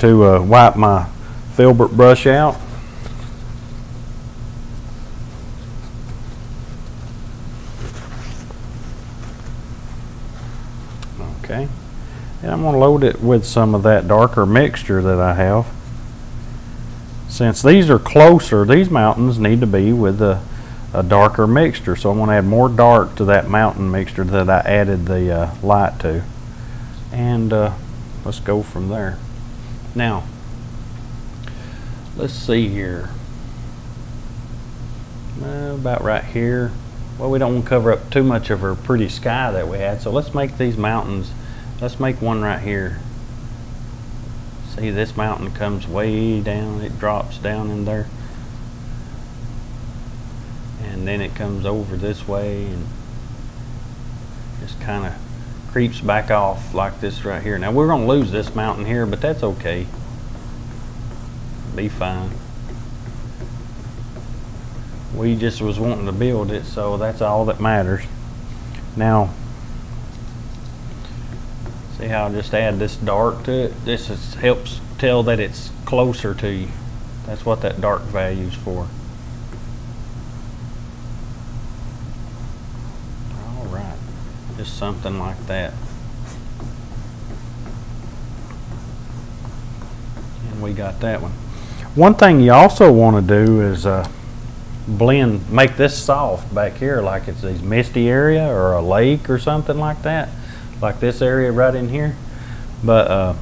to uh, wipe my filbert brush out. Okay. And I'm going to load it with some of that darker mixture that I have. Since these are closer, these mountains need to be with a, a darker mixture. So I'm going to add more dark to that mountain mixture that I added the uh, light to. And uh, let's go from there. Now, let's see here. Uh, about right here. Well, we don't want to cover up too much of our pretty sky that we had. So let's make these mountains, let's make one right here. See, this mountain comes way down. It drops down in there. And then it comes over this way and just kind of creeps back off like this right here. Now we're going to lose this mountain here, but that's okay. Be fine. We just was wanting to build it, so that's all that matters. Now, see how I just add this dark to it? This is, helps tell that it's closer to you. That's what that dark value's for. All right, just something like that. And we got that one. One thing you also want to do is uh, blend, make this soft back here like it's a misty area or a lake or something like that. Like this area right in here. But uh,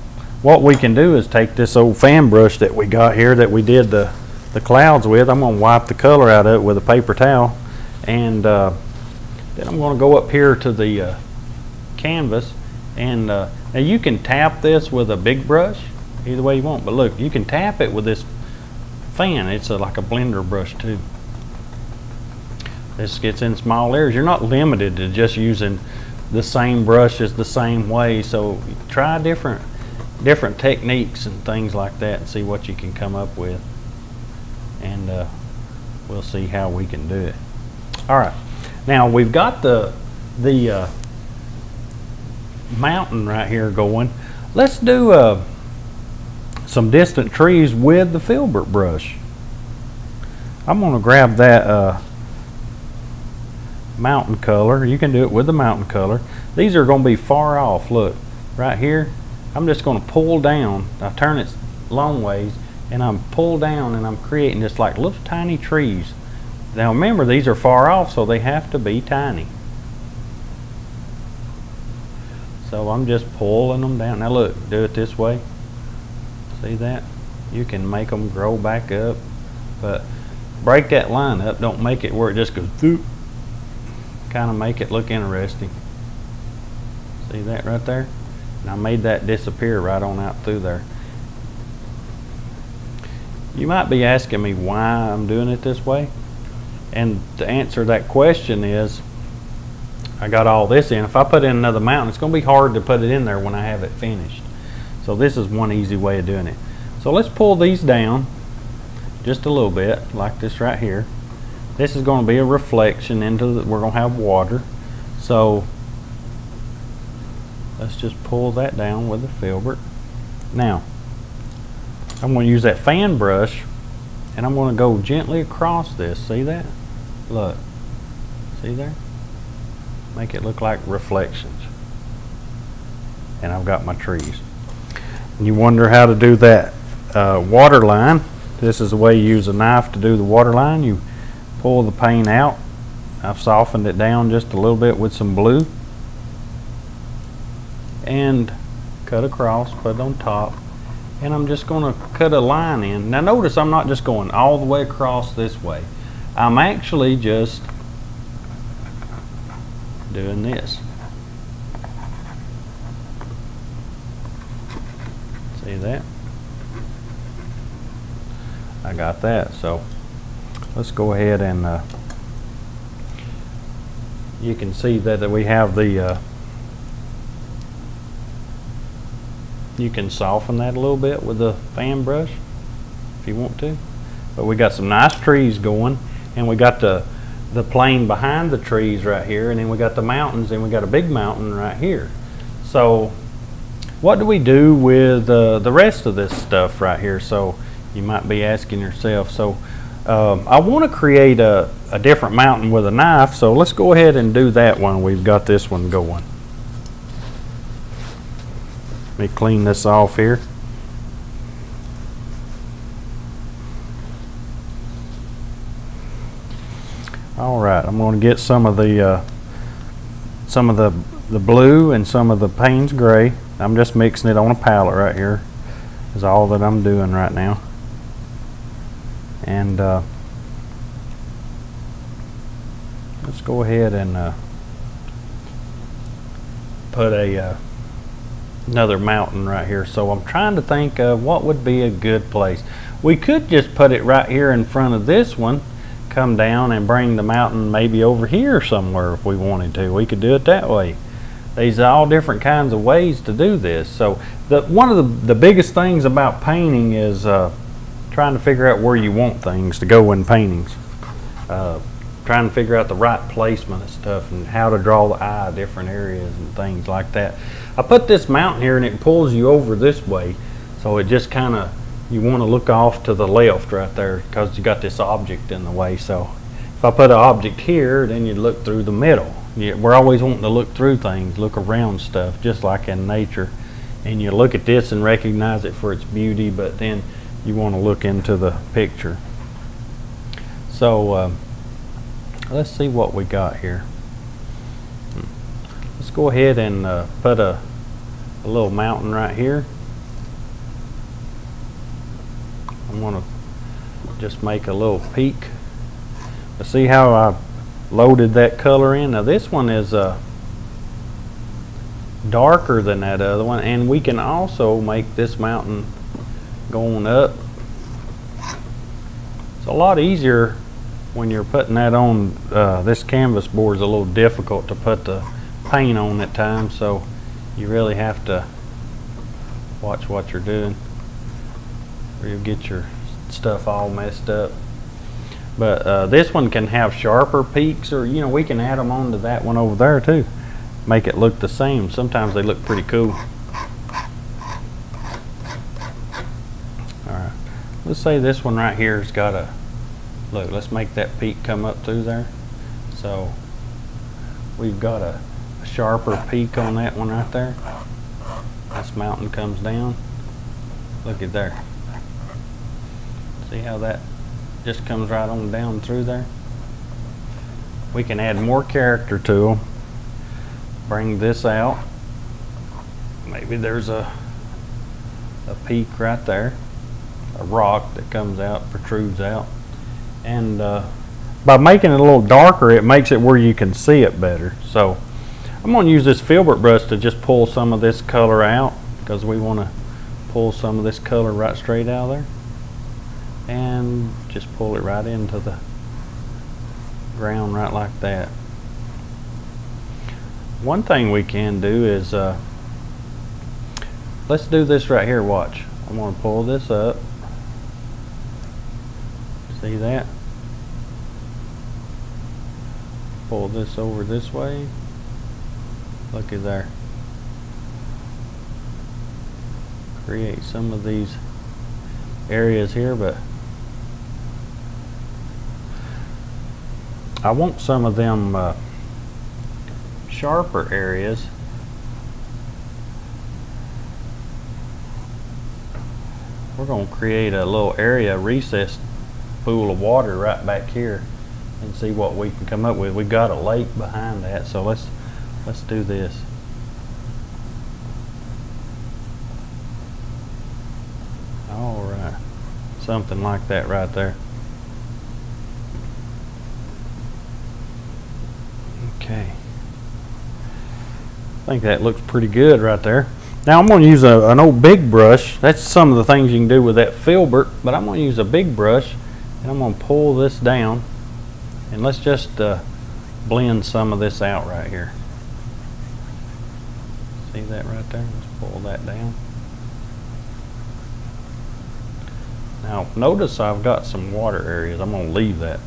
what we can do is take this old fan brush that we got here that we did the, the clouds with. I'm going to wipe the color out of it with a paper towel. And uh, then I'm going to go up here to the uh, canvas. And uh, now you can tap this with a big brush, either way you want. But look, you can tap it with this fan. It's a, like a blender brush too. This gets in small areas. You're not limited to just using the same brushes the same way. So try different different techniques and things like that and see what you can come up with. And uh, we'll see how we can do it. All right. Now we've got the the uh, mountain right here going. Let's do uh, some distant trees with the filbert brush. I'm going to grab that uh, mountain color. You can do it with the mountain color. These are going to be far off. Look, right here. I'm just going to pull down. I turn it long ways and I'm pull down and I'm creating just like little tiny trees. Now remember these are far off so they have to be tiny. So I'm just pulling them down. Now look, do it this way. See that? You can make them grow back up, but break that line up. Don't make it where it just goes through. Kind of make it look interesting. See that right there? And I made that disappear right on out through there. You might be asking me why I'm doing it this way. And to answer that question is, I got all this in. If I put in another mountain, it's going to be hard to put it in there when I have it finished. So this is one easy way of doing it. So let's pull these down just a little bit, like this right here. This is going to be a reflection into the, we're going to have water. So let's just pull that down with the filbert. Now, I'm going to use that fan brush and I'm going to go gently across this. See that? Look. See there? Make it look like reflections. And I've got my trees. You wonder how to do that uh, water line. This is the way you use a knife to do the water line. You pull the paint out. I've softened it down just a little bit with some blue. And cut across, put it on top. And I'm just going to cut a line in. Now notice I'm not just going all the way across this way. I'm actually just doing this. See that? I got that. So let's go ahead and uh, you can see that that we have the uh, you can soften that a little bit with the fan brush if you want to. But we got some nice trees going and we got the the plain behind the trees right here and then we got the mountains and we got a big mountain right here. So what do we do with uh, the rest of this stuff right here? So you might be asking yourself. So um, I want to create a, a different mountain with a knife. So let's go ahead and do that one. We've got this one going. Let me clean this off here. All right, I'm going to get some of the uh, some of the the blue and some of the Payne's gray. I'm just mixing it on a palette right here. Is all that I'm doing right now. And uh, let's go ahead and uh, put a uh, another mountain right here. So I'm trying to think of what would be a good place. We could just put it right here in front of this one come down and bring the mountain maybe over here somewhere if we wanted to. We could do it that way. These are all different kinds of ways to do this. So the, one of the, the biggest things about painting is uh, trying to figure out where you want things to go in paintings. Uh, trying to figure out the right placement of stuff and how to draw the eye different areas and things like that. I put this mountain here and it pulls you over this way so it just kind of you want to look off to the left right there because you got this object in the way. So if I put an object here, then you look through the middle. You, we're always wanting to look through things, look around stuff, just like in nature. And you look at this and recognize it for its beauty, but then you want to look into the picture. So uh, let's see what we got here. Let's go ahead and uh, put a, a little mountain right here. I'm going to just make a little peak. But see how I loaded that color in? Now this one is uh, darker than that other one and we can also make this mountain going up. It's a lot easier when you're putting that on uh, this canvas board is a little difficult to put the paint on at times so you really have to watch what you're doing or you'll get your stuff all messed up. But uh, this one can have sharper peaks or, you know, we can add them onto that one over there too. Make it look the same. Sometimes they look pretty cool. Alright, let's say this one right here has got a, look, let's make that peak come up through there. So we've got a, a sharper peak on that one right there. This mountain comes down. Look at there. See how that just comes right on down through there? We can add more character to them. Bring this out. Maybe there's a a peak right there. A rock that comes out, protrudes out. And uh, by making it a little darker, it makes it where you can see it better. So I'm going to use this filbert brush to just pull some of this color out because we want to pull some of this color right straight out of there and just pull it right into the ground right like that. One thing we can do is uh, let's do this right here watch. I'm going to pull this up see that pull this over this way looky there create some of these areas here but I want some of them uh, sharper areas. We're going to create a little area, recessed pool of water right back here and see what we can come up with. We've got a lake behind that, so let's let's do this. All right, something like that right there. Okay. I think that looks pretty good right there. Now I'm going to use a, an old big brush. That's some of the things you can do with that filbert, but I'm going to use a big brush and I'm going to pull this down and let's just uh, blend some of this out right here. See that right there? Let's pull that down. Now notice I've got some water areas. I'm going to leave that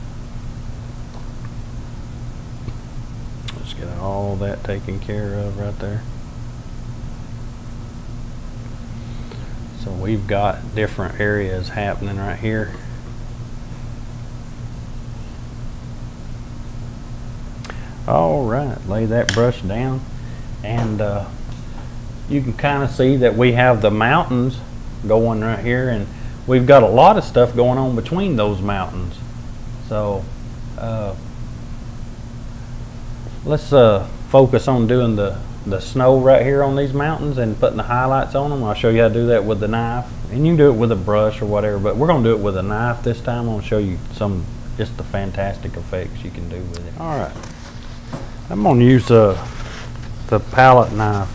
get all that taken care of right there. So we've got different areas happening right here. All right, lay that brush down and uh, you can kind of see that we have the mountains going right here and we've got a lot of stuff going on between those mountains. So uh, let's uh, focus on doing the, the snow right here on these mountains and putting the highlights on them. I'll show you how to do that with the knife. And you can do it with a brush or whatever, but we're going to do it with a knife this time. I'm going to show you some just the fantastic effects you can do with it. All right. I'm going to use uh, the palette knife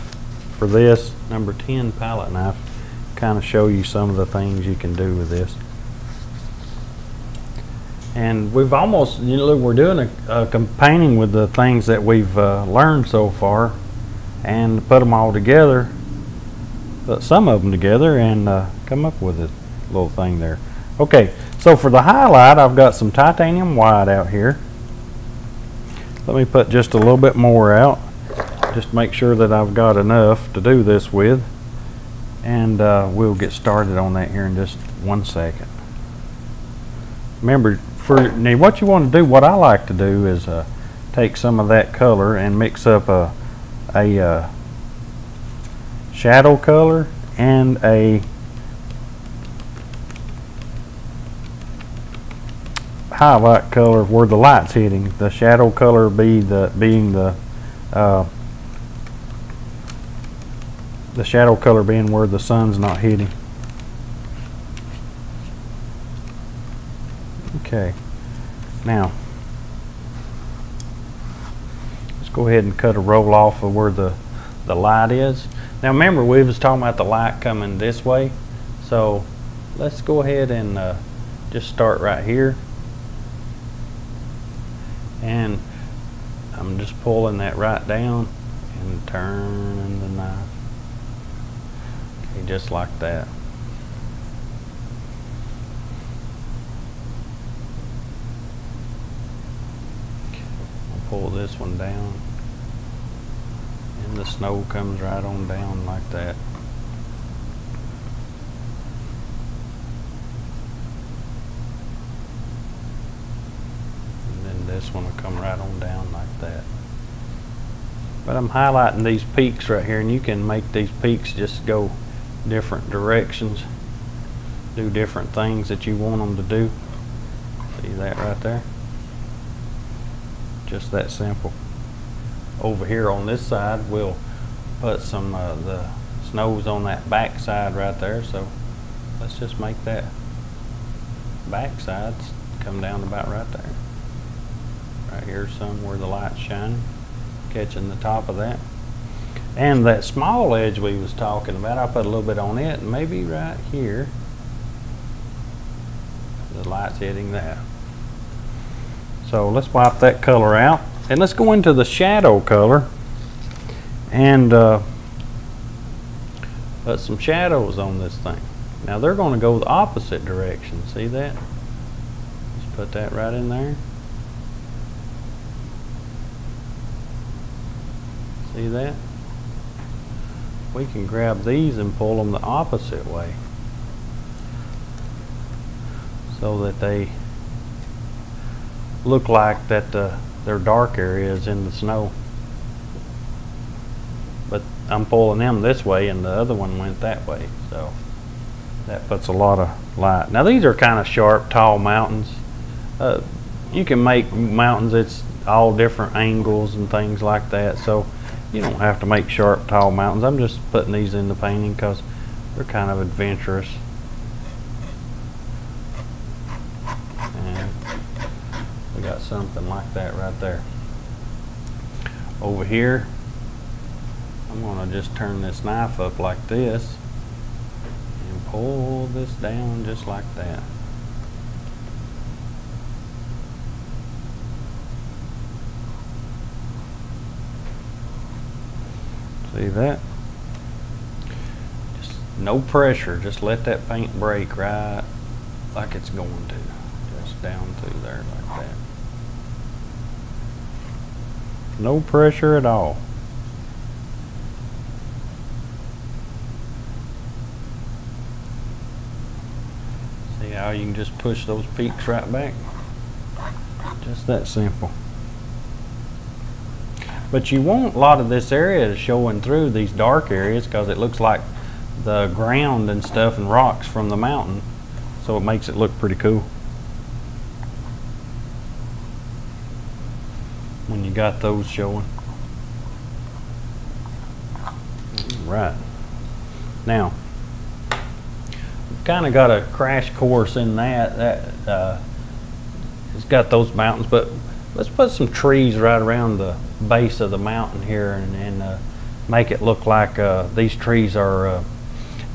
for this, number 10 palette knife, kind of show you some of the things you can do with this. And we've almost, you know, we're doing a, a painting with the things that we've uh, learned so far and put them all together, put some of them together and uh, come up with a little thing there. Okay, so for the highlight, I've got some titanium white out here. Let me put just a little bit more out. Just make sure that I've got enough to do this with. And uh, we'll get started on that here in just one second. Remember, for now what you want to do, what I like to do is uh, take some of that color and mix up a, a uh, shadow color and a highlight color where the light's hitting. The shadow color be the being the uh, the shadow color being where the sun's not hitting. Okay, now let's go ahead and cut a roll off of where the the light is. Now remember we was talking about the light coming this way, so let's go ahead and uh, just start right here. And I'm just pulling that right down and turning the knife. Okay just like that I'll pull this one down and the snow comes right on down like that and then this one will come right on down like that. But I'm highlighting these peaks right here and you can make these peaks just go different directions, do different things that you want them to do. See that right there? Just that simple. Over here on this side we'll put some uh, the snows on that back side right there so let's just make that back sides come down about right there. Right here some where the light's shining catching the top of that. And that small edge we was talking about I put a little bit on it maybe right here the light's hitting that so let's wipe that color out and let's go into the shadow color and uh, put some shadows on this thing. Now they're going to go the opposite direction see that? Just put that right in there. See that? We can grab these and pull them the opposite way so that they look like that uh, they're dark areas in the snow. But I'm pulling them this way and the other one went that way. So that puts a lot of light. Now these are kind of sharp, tall mountains. Uh, you can make mountains, it's all different angles and things like that. So you don't have to make sharp, tall mountains. I'm just putting these in the painting because they're kind of adventurous. And we got something like that right there. Over here, I'm going to just turn this knife up like this and pull this down just like that. See that? Just no pressure. Just let that paint break right like it's going to. Just down through there like that. No pressure at all. See how you can just push those peaks right back? Just that simple. But you want a lot of this area showing through these dark areas because it looks like the ground and stuff and rocks from the mountain. So it makes it look pretty cool. When you got those showing. Right. Now, kind of got a crash course in that. That uh, it's got those mountains, but let's put some trees right around the base of the mountain here and, and uh, make it look like uh, these trees are. Uh,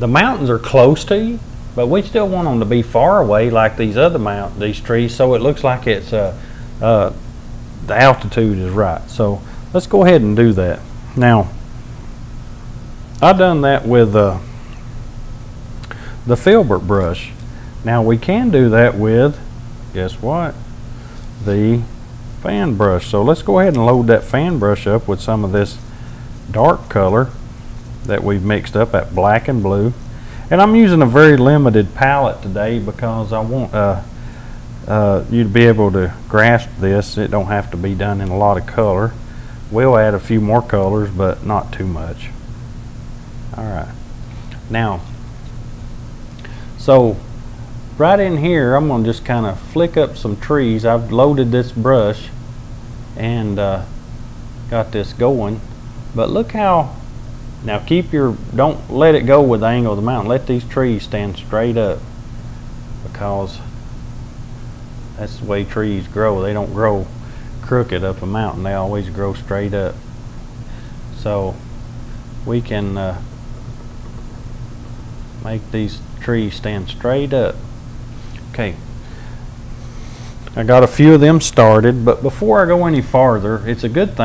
the mountains are close to you, but we still want them to be far away, like these other mount these trees, so it looks like it's uh, uh, the altitude is right. So let's go ahead and do that now. I've done that with uh, the filbert brush. Now we can do that with, guess what? The fan brush. So let's go ahead and load that fan brush up with some of this dark color that we've mixed up at black and blue. And I'm using a very limited palette today because I want uh, uh, you'd be able to grasp this. It don't have to be done in a lot of color. We'll add a few more colors, but not too much. All right. Now, so right in here, I'm going to just kind of flick up some trees. I've loaded this brush and uh, got this going. But look how, now keep your, don't let it go with the angle of the mountain. Let these trees stand straight up because that's the way trees grow. They don't grow crooked up a mountain. They always grow straight up. So we can uh, make these trees stand straight up. Okay. I got a few of them started, but before I go any farther, it's a good thing